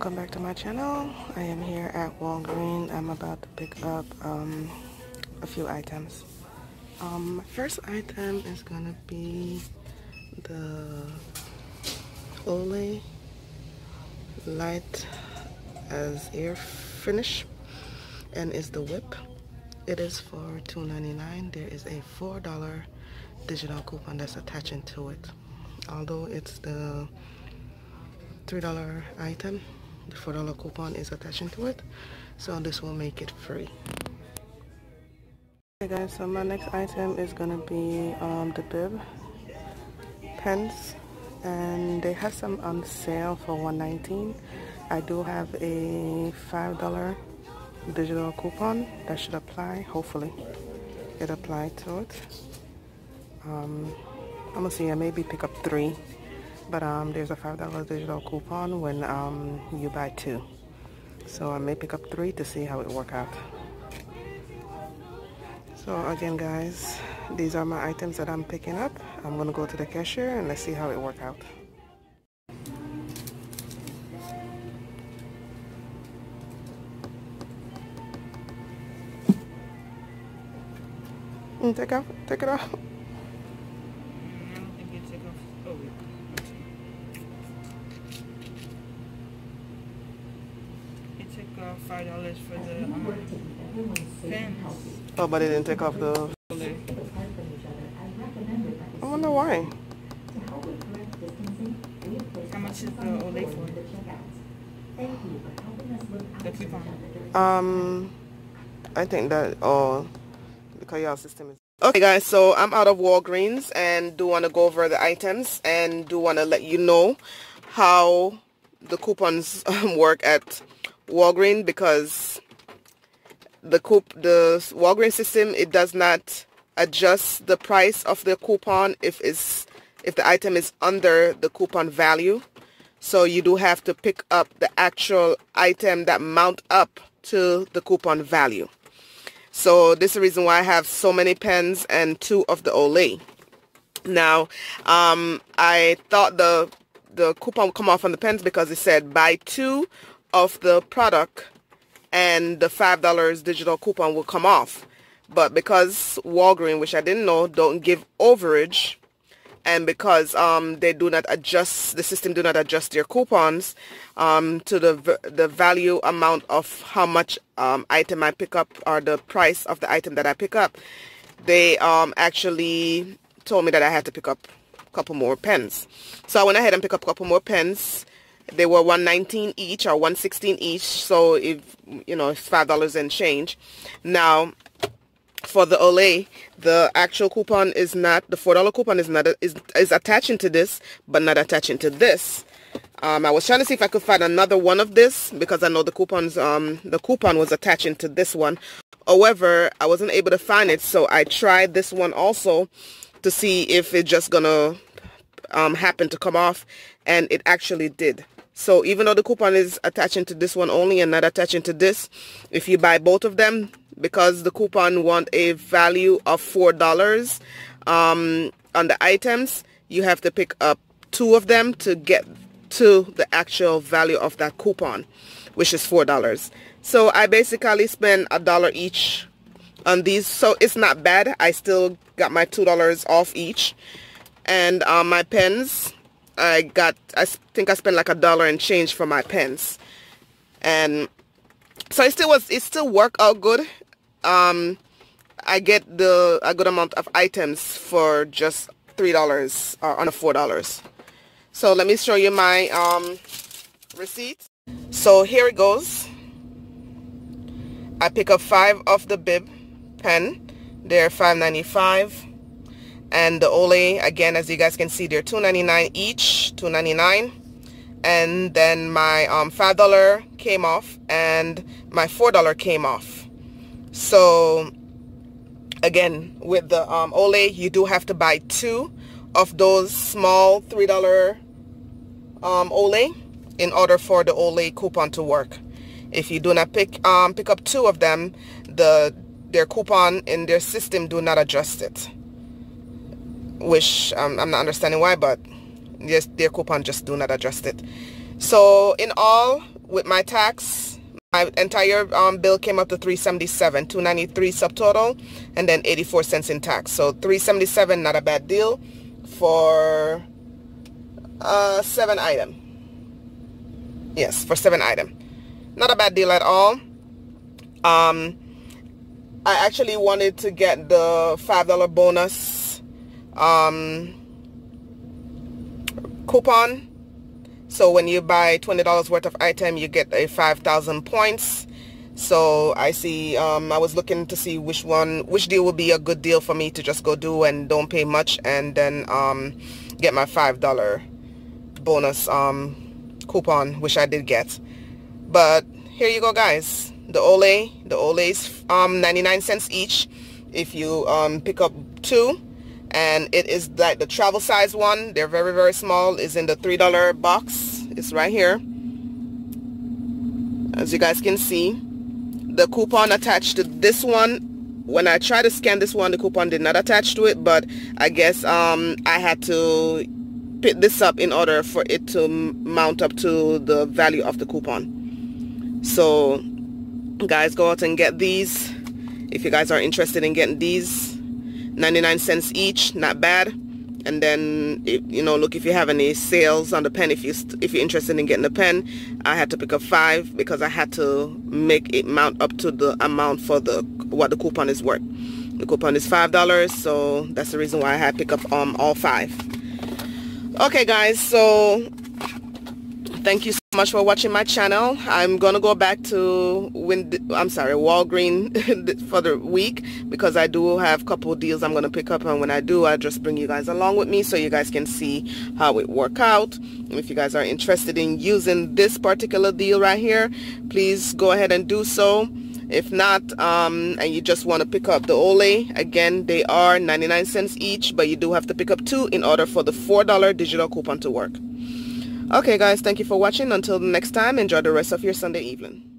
welcome back to my channel. I am here at Walgreens. I'm about to pick up um, a few items. Um, my first item is gonna be the Olay light as air finish and is the whip. It is for $2.99 there is a $4 digital coupon that's attaching to it. Although it's the $3 item the $4 coupon is attaching to it. So this will make it free. Okay guys so my next item is gonna be um, the Bic pens. And they have some on sale for 119 I do have a $5 digital coupon that should apply hopefully it applied to it. Um, I'm gonna see I maybe pick up three but um, there's a $5 digital coupon when um, you buy two. So I may pick up three to see how it work out. So again guys, these are my items that I'm picking up. I'm gonna go to the cashier and let's see how it work out. Mm, take off, take it off. five dollars for the um, pens. Oh, but they didn't take off the. I wonder why. How much is the Olay for? The coupon. Um, I think that oh, because your system is. Okay guys, so I'm out of Walgreens and do want to go over the items and do want to let you know how the coupons work at Walgreens because the coup the Walgreens system it does not adjust the price of the coupon if it's if the item is under the coupon value. So you do have to pick up the actual item that mount up to the coupon value. So this is the reason why I have so many pens and two of the Olay. Now, um, I thought the the coupon would come off on the pens because it said buy two of the product and the $5 digital coupon will come off. But because Walgreens, which I didn't know, don't give overage, and because um, they do not adjust, the system do not adjust their coupons um, to the the value amount of how much um, item I pick up or the price of the item that I pick up, they um, actually told me that I had to pick up a couple more pens. So I went ahead and picked up a couple more pens they were 119 each or 116 each so if you know it's five dollars and change. Now for the Olay the actual coupon is not the four dollar coupon is not is is attaching to this but not attaching to this. Um, I was trying to see if I could find another one of this because I know the coupons um the coupon was attaching to this one. However I wasn't able to find it so I tried this one also to see if it's just gonna um, happen to come off and it actually did so even though the coupon is attaching to this one only and not attaching to this, if you buy both of them, because the coupon want a value of $4 um, on the items, you have to pick up two of them to get to the actual value of that coupon, which is $4. So I basically spend a dollar each on these. So it's not bad. I still got my $2 off each. And um, my pens, I got, I think I spent like a dollar and change for my pens. And so it still was, it still worked out good. Um, I get the a good amount of items for just $3 or uh, under $4. So let me show you my um, receipt. So here it goes. I pick up five of the Bic pen. They're $5.95 and the Olay again as you guys can see they're $2.99 each $2.99 and then my um, $5 came off and my $4 came off. So again with the um, Olay you do have to buy two of those small $3 um, Olay in order for the Olay coupon to work. If you do not pick um, pick up two of them the their coupon in their system do not adjust it which um, I'm not understanding why, but yes, their coupon just do not adjust it. So in all, with my tax my entire um, bill came up to 377 293 subtotal and then 84 cents in tax. So 377 not a bad deal for uh, seven item. Yes for seven item. Not a bad deal at all. Um I actually wanted to get the five dollar bonus um coupon so when you buy $20 worth of item, you get a 5,000 points. So I see, um, I was looking to see which one, which deal would be a good deal for me to just go do and don't pay much and then um, get my $5 bonus um, coupon, which I did get. But here you go, guys. The Olay, the Olay's um, 99 cents each if you um, pick up two and it is like the travel size one they're very very small is in the three dollar box. It's right here. As you guys can see the coupon attached to this one when I tried to scan this one the coupon did not attach to it but I guess um, I had to pick this up in order for it to mount up to the value of the coupon. So guys go out and get these. If you guys are interested in getting these 99 cents each not bad. And then you know look if you have any sales on the pen if you if you're interested in getting the pen I had to pick up five because I had to make it mount up to the amount for the what the coupon is worth. The coupon is five dollars so that's the reason why I had to pick up um all five. Okay guys so thank you so much for watching my channel. I'm gonna go back to when i'm sorry walgreen for the week because i do have a couple deals i'm gonna pick up and when i do i just bring you guys along with me so you guys can see how it work out. If you guys are interested in using this particular deal right here please go ahead and do so. If not um, and you just want to pick up the Olay again they are 99 cents each but you do have to pick up two in order for the four dollar digital coupon to work Okay guys, thank you for watching. Until next time, enjoy the rest of your Sunday evening.